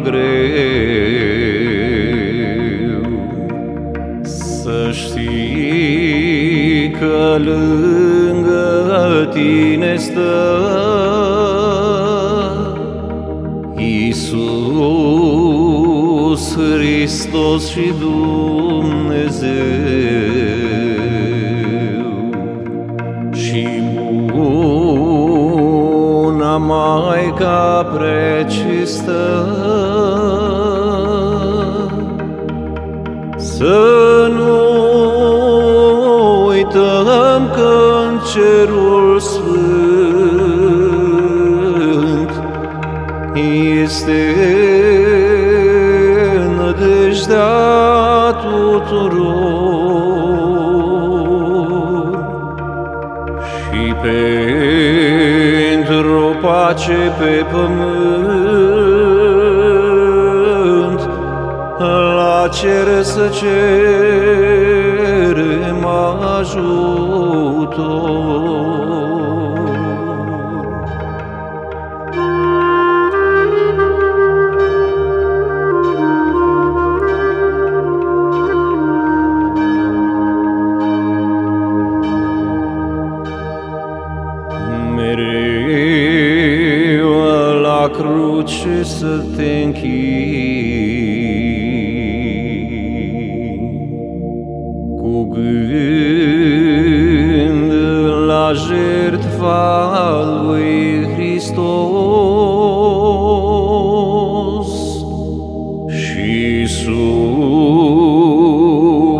bine și la greu. Să știi că lângă tine stă Iisus Hristos și Dumnezeu și buna Maica precistă. Să nu uităm că în cerul sfânt este nădejdea tuturor pace pe pământ la cer să cerem ajutor. Să te închini. Cu gând la jertfa lui Hristos și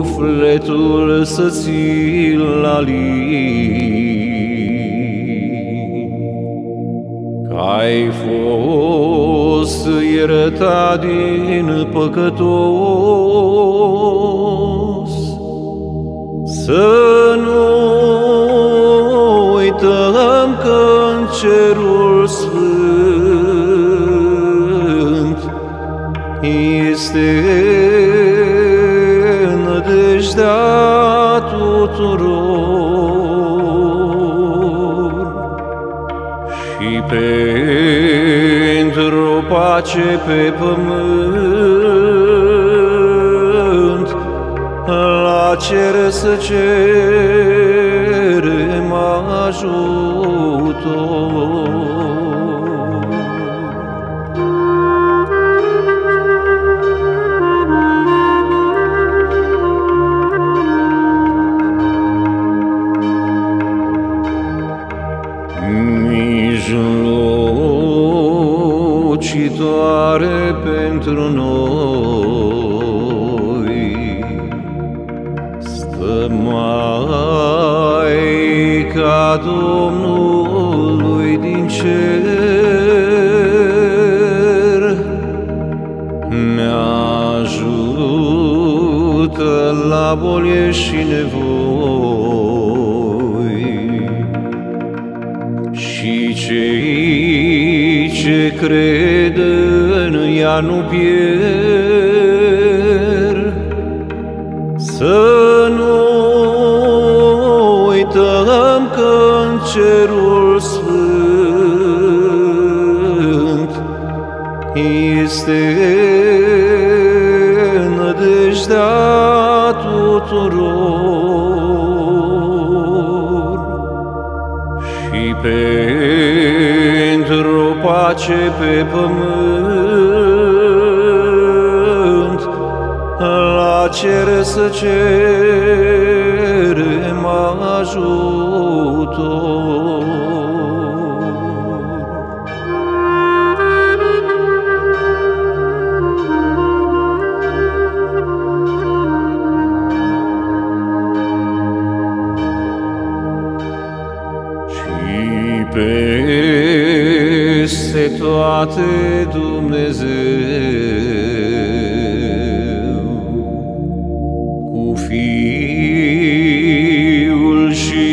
sufletul să ți-l alini. Fost iertat din păcătos. Să nu uităm că în cerul sfânt este nădejdea tuturor și pentru pace pe pământ la cer să cerem ajutor. Noi. Stă Maica Domnului din cer, ne ajută la bolie și nevoi și cei ce cred în ea nu pierd. Să nu uităm că în cerul sfânt este nădejdea tuturor și pentru pace pe pământ la cer să cerem ajutor. și peste toate Dumnezeu Fiul și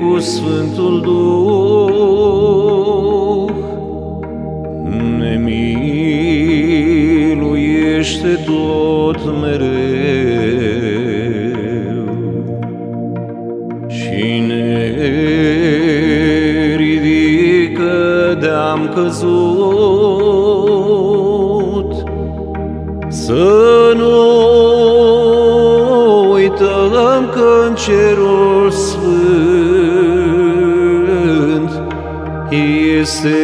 cu Sfântul Duh ne miluiește tot mereu și ne ridică de-a am căzut. Să cerul sfânt este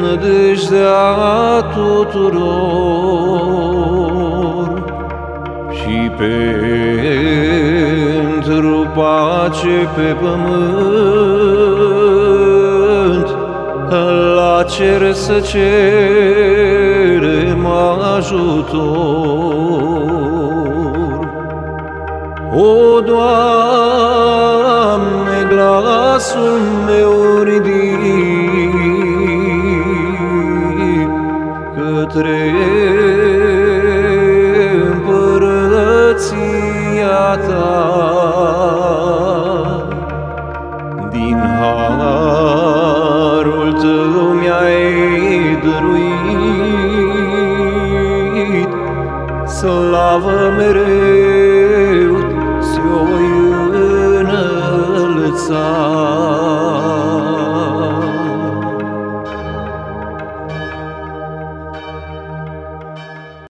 nădejdea tuturor și pentru pace pe pământ la cer să cerem ajutor. O, Doamne, glasul meu ridic